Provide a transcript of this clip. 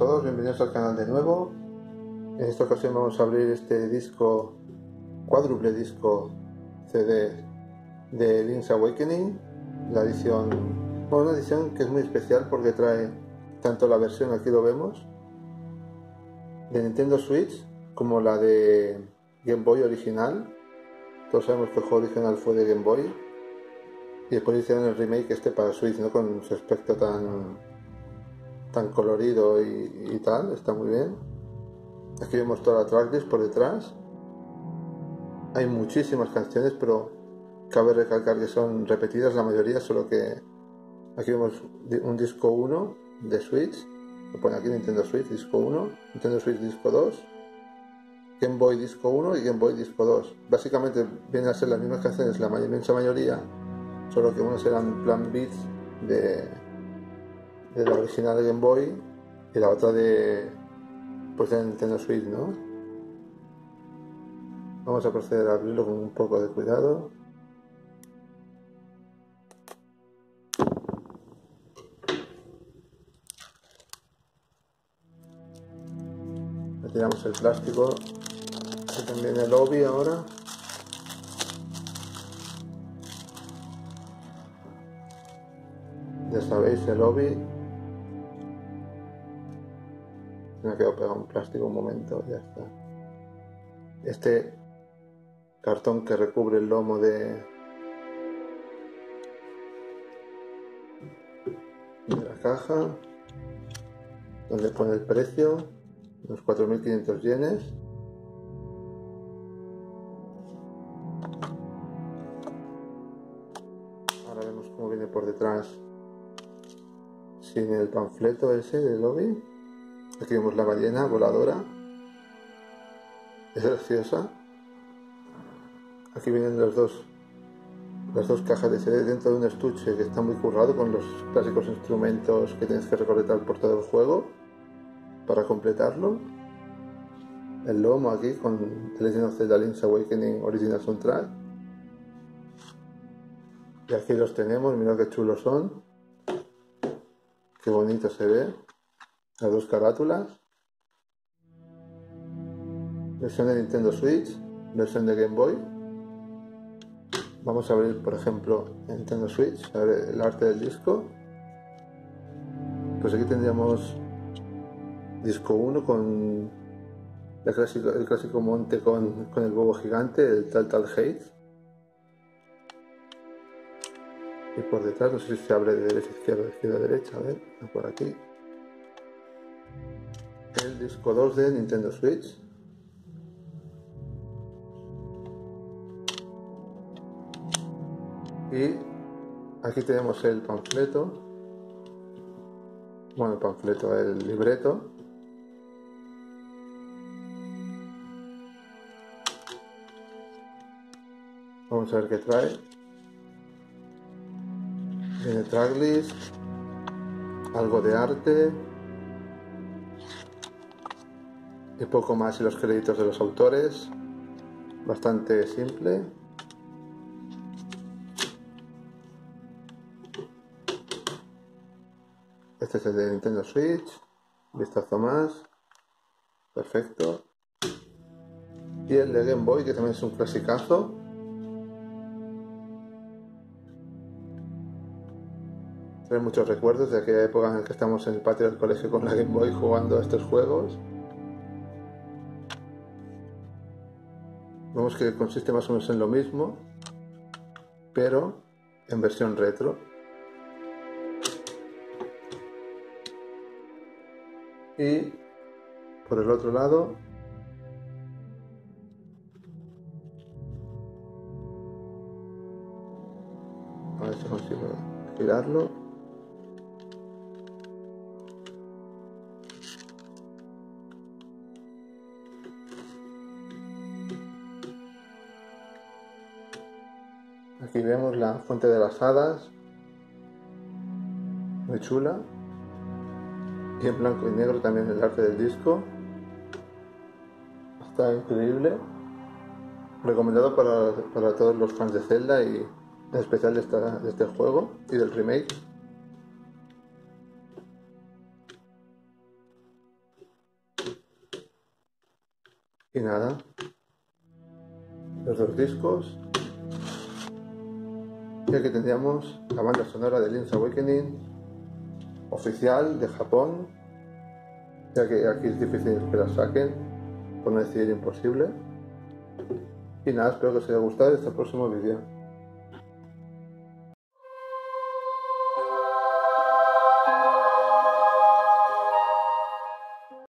todos, bienvenidos al canal de nuevo. En esta ocasión vamos a abrir este disco, cuádruple disco CD de Link's Awakening, la edición, bueno, una edición que es muy especial porque trae tanto la versión, aquí lo vemos, de Nintendo Switch como la de Game Boy original. Todos sabemos que el juego original fue de Game Boy. Y después hicieron el remake este para Switch, ¿no? Con su aspecto tan tan colorido y, tal, está muy bien. Aquí vemos toda la tracklist por detrás. Hay muchísimas canciones, pero cabe recalcar que son repetidas la mayoría, solo que aquí vemos un disco 1 de Switch, lo pone aquí Nintendo Switch disco 1, Nintendo Switch disco 2, Game Boy disco 1 y Game Boy disco 2. Básicamente vienen a ser las mismas canciones la inmensa mayoría, solo que unos eran plan beats de de la original de Game Boy y la otra de pues de Nintendo Switch, ¿no? Vamos a proceder a abrirlo con un poco de cuidado. Retiramos el plástico. Aquí también el lobby ahora. Ya sabéis, el lobby me ha quedado pegado un plástico un momento, ya está. Este cartón que recubre el lomo de, la caja, donde pone el precio, unos 4.500 yenes. Ahora vemos cómo viene por detrás sin el panfleto ese de lobby. Aquí vemos la ballena voladora. Es graciosa. Aquí vienen los dos, las dos cajas de CD dentro de un estuche que está muy currado con los clásicos instrumentos que tienes que recolectar por todo el juego para completarlo. El lomo aquí con The Legend of Zelda Link's Awakening Original Soundtrack. Y aquí los tenemos, mirad qué chulos son. Qué bonito se ve las dos carátulas. Versión de Nintendo Switch, versión de Game Boy. Vamos a abrir, por ejemplo, Nintendo Switch, a ver el arte del disco. Pues aquí tendríamos disco 1 con el clásico, monte con, el bobo gigante, el Tal Tal Hate. Y por detrás, no sé si se abre de derecha izquierda, de izquierda a derecha, a ver, por aquí el disco 2 de Nintendo Switch. Y aquí tenemos el panfleto. Bueno, el panfleto, el libreto. Vamos a ver qué trae. Tiene tracklist, algo de arte, y poco más y los créditos de los autores. Bastante simple. Este es el de Nintendo Switch. Vistazo más. Perfecto. Y el de Game Boy, que también es un clasicazo. Trae muchos recuerdos de aquella época en la que estamos en el patio del colegio con la Game Boy jugando a estos juegos. Vemos que consiste más o menos en lo mismo, pero en versión retro. Y por el otro lado a ver si consigo girarlo Aquí vemos la fuente de las hadas, muy chula. Y en blanco y negro también el arte del disco. Está increíble. Recomendado para, para todos los fans de Zelda y en especial de, de este juego y del remake. Y nada, los dos discos y aquí tendríamos la banda sonora de Link's Awakening, oficial de Japón, ya que aquí es difícil que la saquen, por no decir imposible. Y nada, espero que os haya gustado y hasta el próximo vídeo.